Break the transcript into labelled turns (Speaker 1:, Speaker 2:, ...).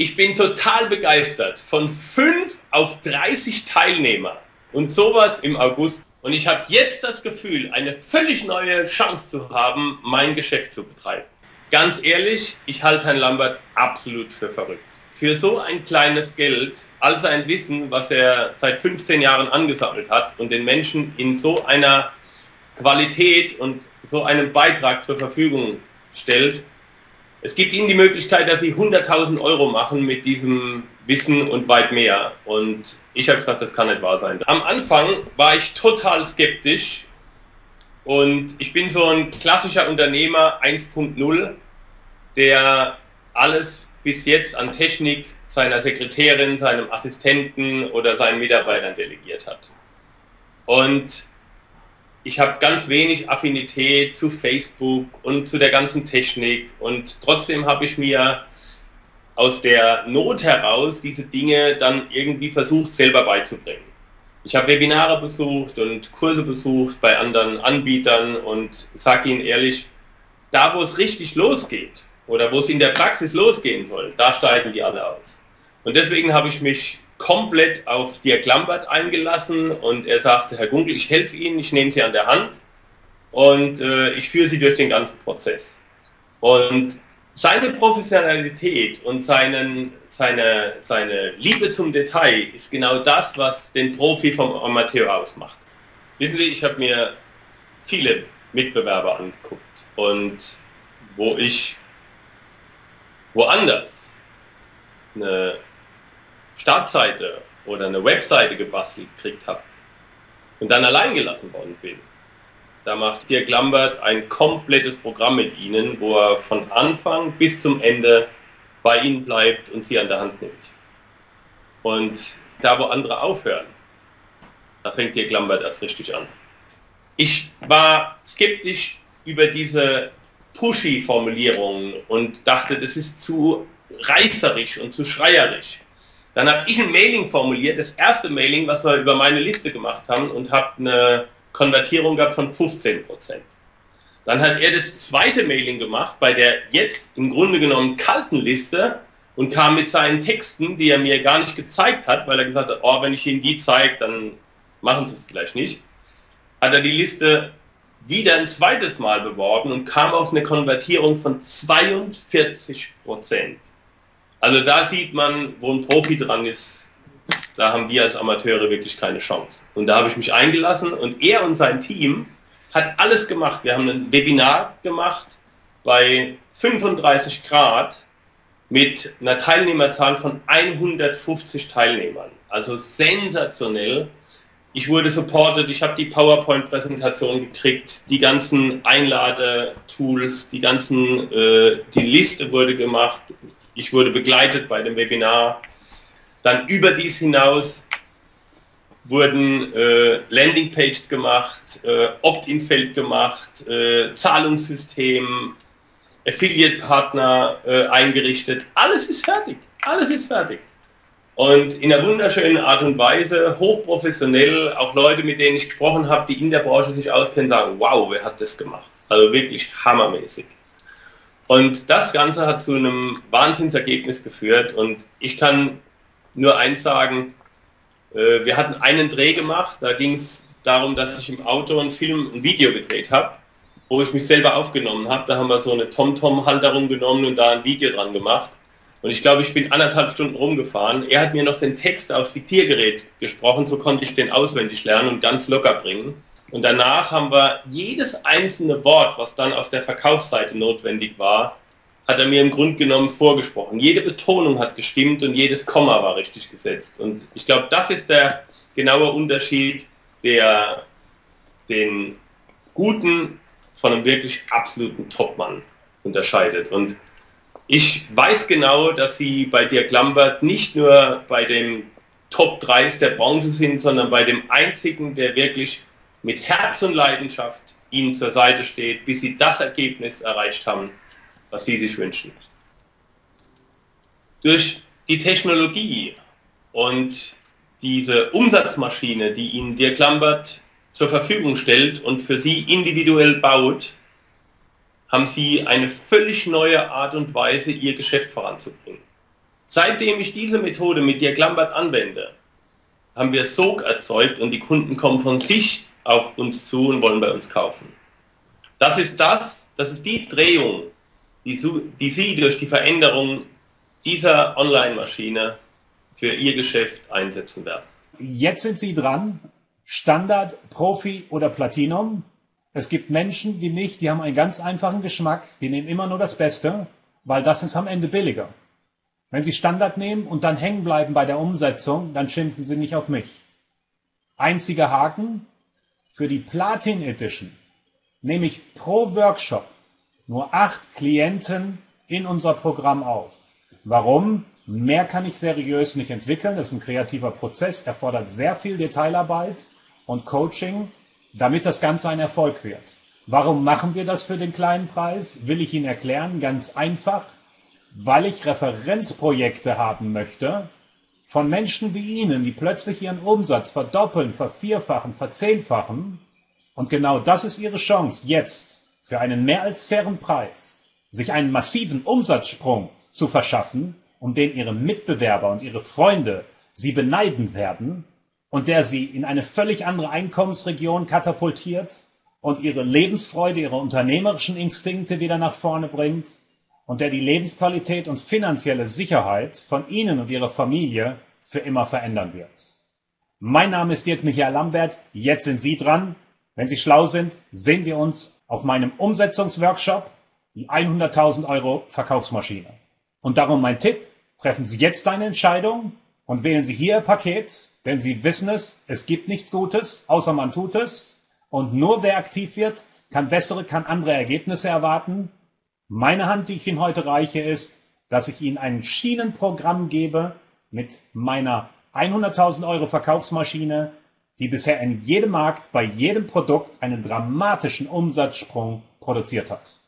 Speaker 1: Ich bin total begeistert von 5 auf 30 Teilnehmer und sowas im August. Und ich habe jetzt das Gefühl, eine völlig neue Chance zu haben, mein Geschäft zu betreiben. Ganz ehrlich, ich halte Herrn Lambert absolut für verrückt. Für so ein kleines Geld, all sein Wissen, was er seit 15 Jahren angesammelt hat und den Menschen in so einer Qualität und so einen Beitrag zur Verfügung stellt, es gibt ihnen die Möglichkeit, dass sie 100.000 Euro machen mit diesem Wissen und weit mehr. Und ich habe gesagt, das kann nicht wahr sein. Am Anfang war ich total skeptisch und ich bin so ein klassischer Unternehmer 1.0, der alles bis jetzt an Technik seiner Sekretärin, seinem Assistenten oder seinen Mitarbeitern delegiert hat. Und ich habe ganz wenig Affinität zu Facebook und zu der ganzen Technik und trotzdem habe ich mir aus der Not heraus diese Dinge dann irgendwie versucht selber beizubringen. Ich habe Webinare besucht und Kurse besucht bei anderen Anbietern und sage Ihnen ehrlich, da wo es richtig losgeht oder wo es in der Praxis losgehen soll, da steigen die alle aus. Und deswegen habe ich mich komplett auf Dirk Lambert eingelassen und er sagte, Herr Gunkel, ich helfe Ihnen, ich nehme Sie an der Hand und äh, ich führe Sie durch den ganzen Prozess. Und seine Professionalität und seinen, seine, seine Liebe zum Detail ist genau das, was den Profi vom Amateur ausmacht. Wissen Sie, ich habe mir viele Mitbewerber angeguckt und wo ich woanders eine Startseite oder eine Webseite gebastelt gekriegt habe und dann allein gelassen worden bin, da macht Dirk Lambert ein komplettes Programm mit Ihnen, wo er von Anfang bis zum Ende bei Ihnen bleibt und Sie an der Hand nimmt. Und da, wo andere aufhören, da fängt Dirk Lambert erst richtig an. Ich war skeptisch über diese Pushy-Formulierungen und dachte, das ist zu reißerisch und zu schreierisch. Dann habe ich ein Mailing formuliert, das erste Mailing, was wir über meine Liste gemacht haben und habe eine Konvertierung gehabt von 15 Prozent. Dann hat er das zweite Mailing gemacht bei der jetzt im Grunde genommen kalten Liste und kam mit seinen Texten, die er mir gar nicht gezeigt hat, weil er gesagt hat, oh, wenn ich Ihnen die zeige, dann machen Sie es vielleicht nicht. Hat er die Liste wieder ein zweites Mal beworben und kam auf eine Konvertierung von 42 Prozent. Also da sieht man, wo ein Profi dran ist, da haben wir als Amateure wirklich keine Chance. Und da habe ich mich eingelassen und er und sein Team hat alles gemacht. Wir haben ein Webinar gemacht bei 35 Grad mit einer Teilnehmerzahl von 150 Teilnehmern. Also sensationell. Ich wurde supported, ich habe die PowerPoint-Präsentation gekriegt, die ganzen Einladetools, die ganzen, äh, die Liste wurde gemacht, ich wurde begleitet bei dem Webinar. Dann über dies hinaus wurden äh, Landingpages gemacht, äh, Opt-in-Feld gemacht, äh, Zahlungssystem, Affiliate-Partner äh, eingerichtet. Alles ist fertig. Alles ist fertig. Und in einer wunderschönen Art und Weise, hochprofessionell, auch Leute, mit denen ich gesprochen habe, die in der Branche sich auskennen, sagen, wow, wer hat das gemacht? Also wirklich hammermäßig. Und das Ganze hat zu einem Wahnsinnsergebnis geführt. Und ich kann nur eins sagen, äh, wir hatten einen Dreh gemacht, da ging es darum, dass ich im Auto einen Film, ein Video gedreht habe, wo ich mich selber aufgenommen habe. Da haben wir so eine TomTom-Halterung genommen und da ein Video dran gemacht. Und ich glaube, ich bin anderthalb Stunden rumgefahren. Er hat mir noch den Text aufs Diktiergerät gesprochen, so konnte ich den auswendig lernen und ganz locker bringen. Und danach haben wir jedes einzelne Wort, was dann auf der Verkaufsseite notwendig war, hat er mir im Grunde genommen vorgesprochen. Jede Betonung hat gestimmt und jedes Komma war richtig gesetzt. Und ich glaube, das ist der genaue Unterschied, der den guten von einem wirklich absoluten Topmann unterscheidet. Und ich weiß genau, dass Sie bei Dirk Lambert nicht nur bei dem Top 3 der Branche sind, sondern bei dem einzigen, der wirklich mit Herz und Leidenschaft ihnen zur Seite steht, bis sie das Ergebnis erreicht haben, was sie sich wünschen. Durch die Technologie und diese Umsatzmaschine, die Ihnen Dirk Lambert zur Verfügung stellt und für Sie individuell baut, haben Sie eine völlig neue Art und Weise, Ihr Geschäft voranzubringen. Seitdem ich diese Methode mit Dirk Lambert anwende, haben wir Sog erzeugt und die Kunden kommen von sich auf uns zu und wollen bei uns kaufen. Das ist das, das ist die Drehung, die, die Sie durch die Veränderung dieser Online-Maschine für Ihr Geschäft einsetzen werden.
Speaker 2: Jetzt sind Sie dran. Standard, Profi oder Platinum. Es gibt Menschen wie mich, die haben einen ganz einfachen Geschmack, die nehmen immer nur das Beste, weil das ist am Ende billiger. Wenn Sie Standard nehmen und dann hängen bleiben bei der Umsetzung, dann schimpfen Sie nicht auf mich. Einziger Haken, für die Platin Edition nehme ich pro Workshop nur acht Klienten in unser Programm auf. Warum? Mehr kann ich seriös nicht entwickeln. Das ist ein kreativer Prozess, erfordert sehr viel Detailarbeit und Coaching, damit das Ganze ein Erfolg wird. Warum machen wir das für den kleinen Preis? Will ich Ihnen erklären. Ganz einfach, weil ich Referenzprojekte haben möchte von Menschen wie Ihnen, die plötzlich ihren Umsatz verdoppeln, vervierfachen, verzehnfachen. Und genau das ist Ihre Chance, jetzt für einen mehr als fairen Preis sich einen massiven Umsatzsprung zu verschaffen, um den ihre Mitbewerber und ihre Freunde sie beneiden werden und der sie in eine völlig andere Einkommensregion katapultiert und ihre Lebensfreude, ihre unternehmerischen Instinkte wieder nach vorne bringt und der die Lebensqualität und finanzielle Sicherheit von Ihnen und Ihrer Familie für immer verändern wird. Mein Name ist Dirk Michael Lambert, jetzt sind Sie dran. Wenn Sie schlau sind, sehen wir uns auf meinem Umsetzungsworkshop, die 100.000 Euro Verkaufsmaschine. Und darum mein Tipp, treffen Sie jetzt eine Entscheidung und wählen Sie hier Ihr Paket, denn Sie wissen es, es gibt nichts Gutes, außer man tut es. Und nur wer aktiv wird, kann bessere, kann andere Ergebnisse erwarten. Meine Hand, die ich Ihnen heute reiche, ist, dass ich Ihnen ein Schienenprogramm gebe mit meiner 100.000 Euro Verkaufsmaschine, die bisher in jedem Markt bei jedem Produkt einen dramatischen Umsatzsprung produziert hat.